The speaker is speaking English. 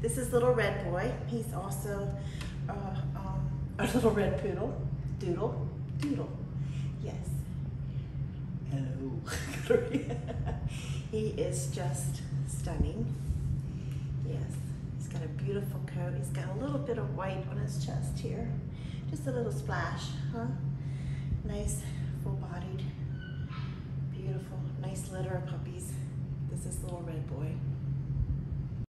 This is little red boy. He's also uh, um, a little red poodle. Doodle, doodle. Yes. Hello. Oh. he is just stunning. Yes. He's got a beautiful coat. He's got a little bit of white on his chest here. Just a little splash, huh? Nice, full-bodied, beautiful, nice litter of puppies. This is little red boy.